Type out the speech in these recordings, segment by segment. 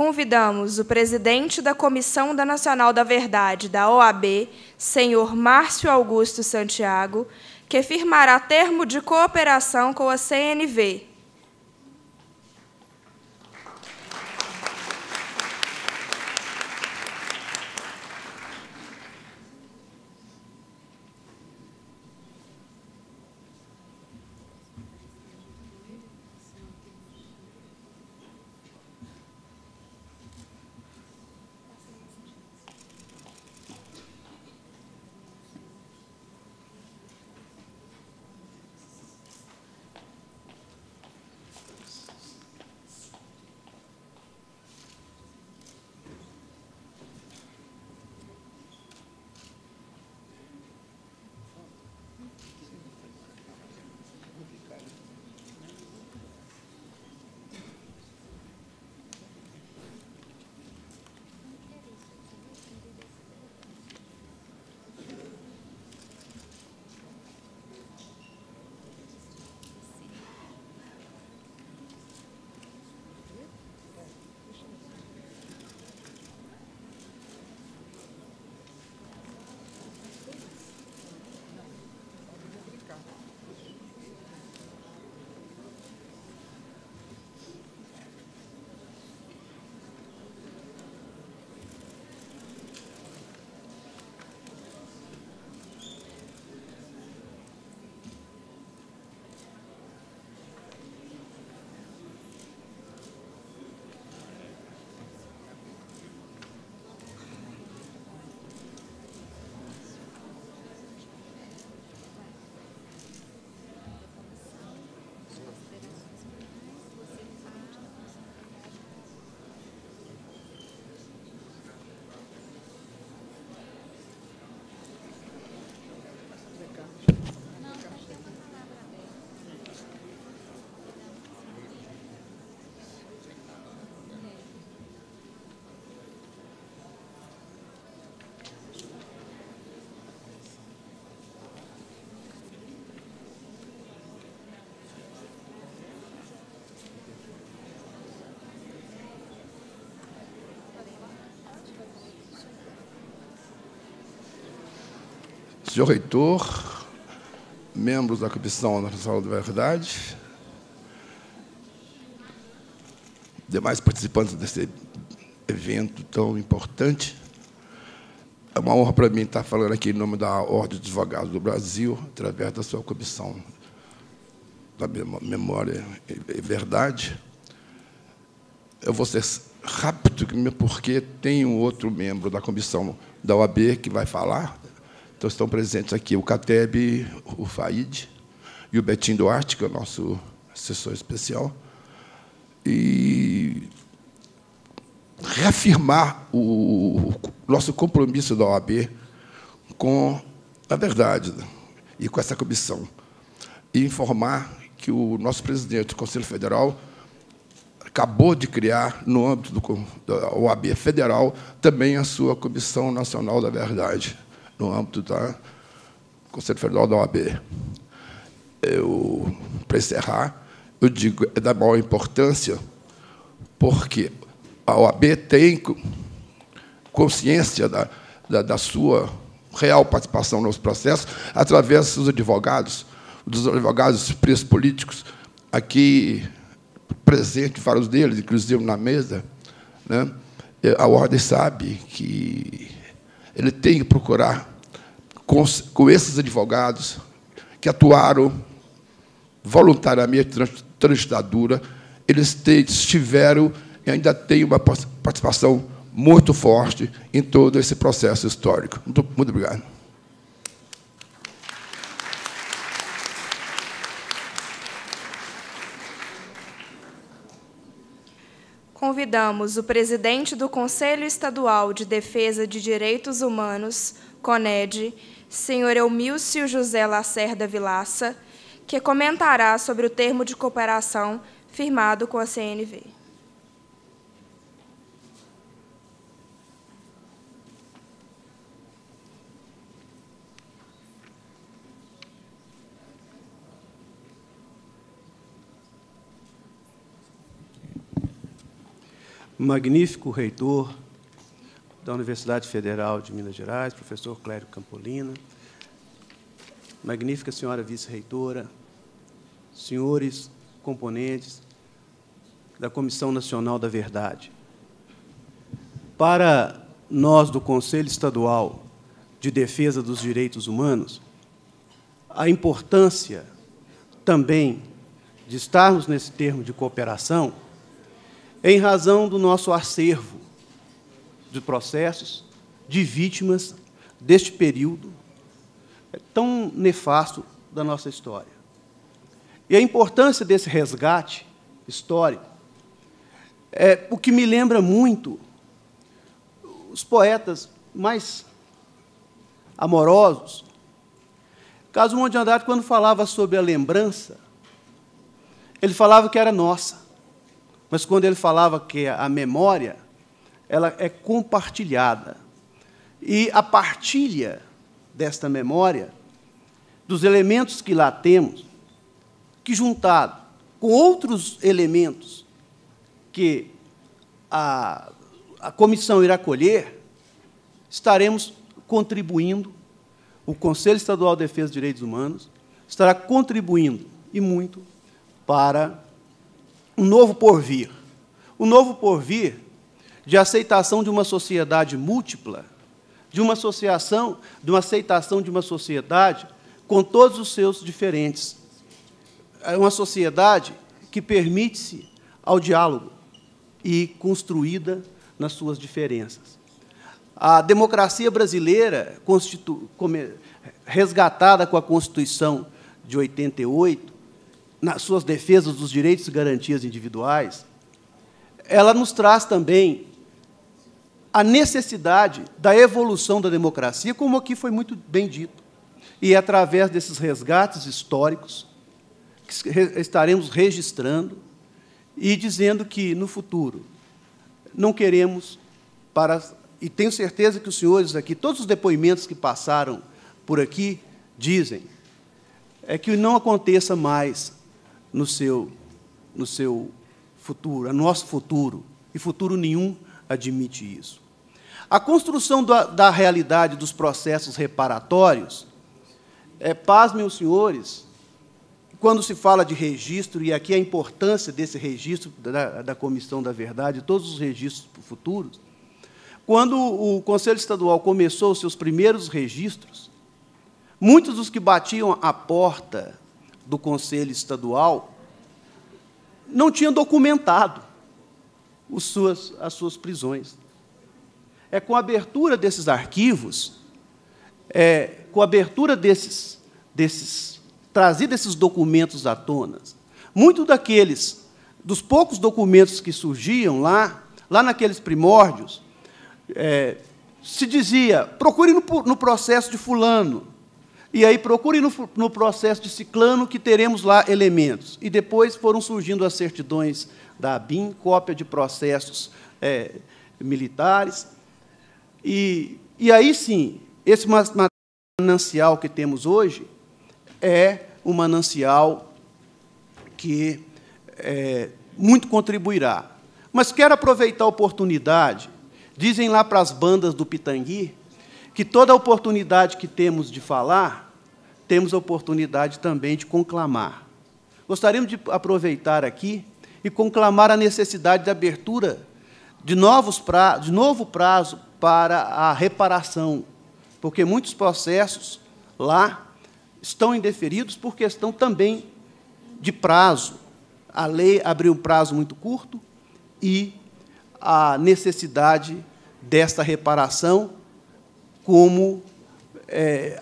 convidamos o presidente da Comissão da Nacional da Verdade da OAB, senhor Márcio Augusto Santiago, que firmará termo de cooperação com a CNV. Senhor reitor, membros da Comissão Nacional da Verdade, demais participantes desse evento tão importante, é uma honra para mim estar falando aqui em nome da Ordem dos Advogados do Brasil, através da sua comissão da Memória e Verdade. Eu vou ser rápido, porque tem um outro membro da comissão da OAB que vai falar, então estão presentes aqui o Cateb, o Faid e o Betinho Duarte, que é o nosso assessor especial. E reafirmar o nosso compromisso da OAB com a verdade e com essa comissão. E informar que o nosso presidente do Conselho Federal acabou de criar, no âmbito do, da OAB Federal, também a sua Comissão Nacional da Verdade no âmbito da Conselho Federal da OAB. Eu, para encerrar, eu digo é da maior importância, porque a OAB tem consciência da, da, da sua real participação nos processos através dos advogados, dos advogados presos políticos, aqui presentes, vários deles, inclusive na mesa. Né? A ordem sabe que ele tem que procurar com, com esses advogados que atuaram voluntariamente durante ditadura, eles tiveram e ainda têm uma participação muito forte em todo esse processo histórico. Muito, muito obrigado. Convidamos o presidente do Conselho Estadual de Defesa de Direitos Humanos, CONED, senhor Eumício José Lacerda Vilaça, que comentará sobre o termo de cooperação firmado com a CNV. magnífico reitor da Universidade Federal de Minas Gerais, professor Clério Campolina, magnífica senhora vice-reitora, senhores componentes da Comissão Nacional da Verdade. Para nós do Conselho Estadual de Defesa dos Direitos Humanos, a importância também de estarmos nesse termo de cooperação em razão do nosso acervo de processos de vítimas deste período tão nefasto da nossa história. E a importância desse resgate histórico é o que me lembra muito os poetas mais amorosos. Caso Monte de Andrade, quando falava sobre a lembrança, ele falava que era nossa. Mas quando ele falava que a memória, ela é compartilhada. E a partilha desta memória, dos elementos que lá temos, que juntado com outros elementos que a, a comissão irá colher, estaremos contribuindo, o Conselho Estadual de Defesa dos Direitos Humanos estará contribuindo, e muito, para um novo porvir. O novo porvir de aceitação de uma sociedade múltipla, de uma associação, de uma aceitação de uma sociedade com todos os seus diferentes. É uma sociedade que permite-se ao diálogo e construída nas suas diferenças. A democracia brasileira, resgatada com a Constituição de 88, nas suas defesas dos direitos e garantias individuais, ela nos traz também a necessidade da evolução da democracia, como aqui foi muito bem dito. E é através desses resgates históricos que estaremos registrando e dizendo que, no futuro, não queremos para. E tenho certeza que os senhores aqui, todos os depoimentos que passaram por aqui, dizem é que não aconteça mais no seu, no seu futuro, no nosso futuro, e futuro nenhum admite isso. A construção da, da realidade dos processos reparatórios, é, paz, meus senhores, quando se fala de registro, e aqui a importância desse registro da, da Comissão da Verdade, todos os registros futuros, quando o Conselho Estadual começou os seus primeiros registros, muitos dos que batiam a porta do Conselho Estadual não tinham documentado os suas, as suas prisões. É com a abertura desses arquivos, é, com a abertura desses, desses, esses documentos à tona, muitos daqueles, dos poucos documentos que surgiam lá, lá naqueles primórdios, é, se dizia, procure no, no processo de fulano, e aí procure no, no, processo de ciclano que teremos lá elementos. E depois foram surgindo as certidões da ABIN, cópia de processos é, militares. E, e aí sim, esse manancial que temos hoje é um manancial que é, muito contribuirá. Mas quero aproveitar a oportunidade, dizem lá para as bandas do Pitangui, que toda oportunidade que temos de falar, temos a oportunidade também de conclamar. Gostaríamos de aproveitar aqui e conclamar a necessidade de abertura de, novos pra, de novo prazo para a reparação, porque muitos processos lá estão indeferidos por questão também de prazo. A lei abriu um prazo muito curto e a necessidade desta reparação como é,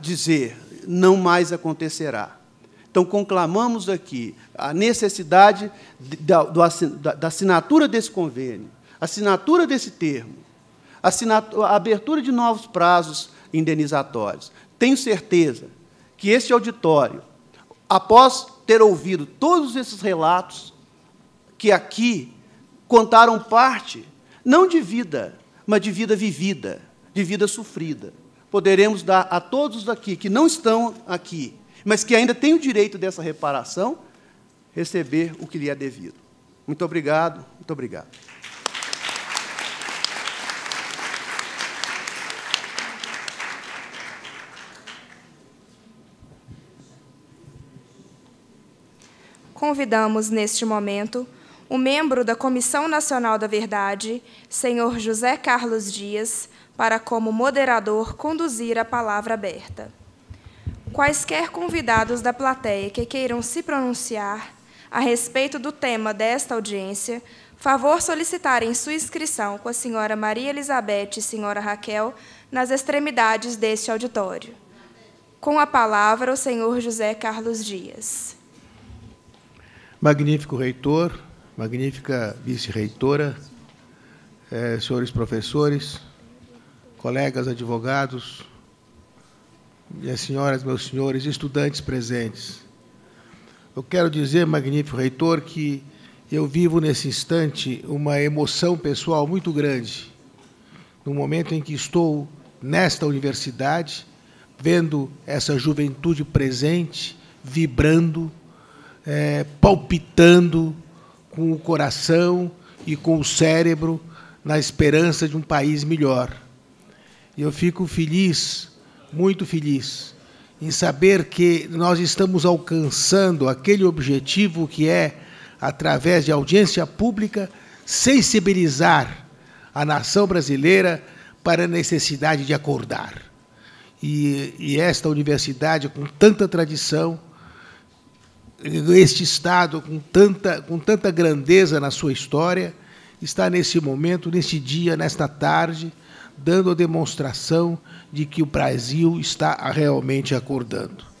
dizer, não mais acontecerá. Então, conclamamos aqui a necessidade da, assinatura desse convênio, assinatura desse termo, a abertura de novos prazos indenizatórios. Tenho certeza que este auditório, após ter ouvido todos esses relatos, que aqui contaram parte, não de vida, mas de vida vivida, de vida sofrida. Poderemos dar a todos aqui que não estão aqui, mas que ainda tem o direito dessa reparação, receber o que lhe é devido. Muito obrigado, muito obrigado. Convidamos neste momento o membro da Comissão Nacional da Verdade, senhor José Carlos Dias, para, como moderador, conduzir a palavra aberta. Quaisquer convidados da plateia que queiram se pronunciar a respeito do tema desta audiência, favor solicitarem sua inscrição com a senhora Maria Elizabeth e senhora Raquel nas extremidades deste auditório. Com a palavra, o senhor José Carlos Dias. Magnífico reitor, magnífica vice-reitora, eh, senhores professores, colegas advogados, minhas senhoras, meus senhores, estudantes presentes. Eu quero dizer, magnífico reitor, que eu vivo nesse instante uma emoção pessoal muito grande, no momento em que estou nesta universidade, vendo essa juventude presente, vibrando, é, palpitando com o coração e com o cérebro na esperança de um país melhor. E eu fico feliz, muito feliz, em saber que nós estamos alcançando aquele objetivo que é, através de audiência pública, sensibilizar a nação brasileira para a necessidade de acordar. E, e esta universidade, com tanta tradição, este Estado, com tanta, com tanta grandeza na sua história, está nesse momento, nesse dia, nesta tarde, dando a demonstração de que o Brasil está realmente acordando.